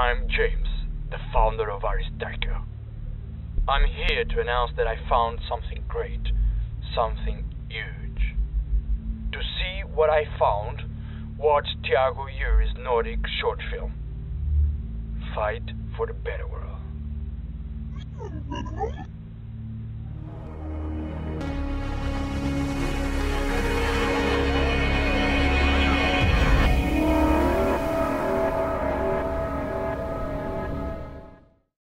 I'm James, the founder of Aristarco. I'm here to announce that I found something great, something huge. To see what I found, watch Tiago Iúri's Nortik short film. Fight for the better world.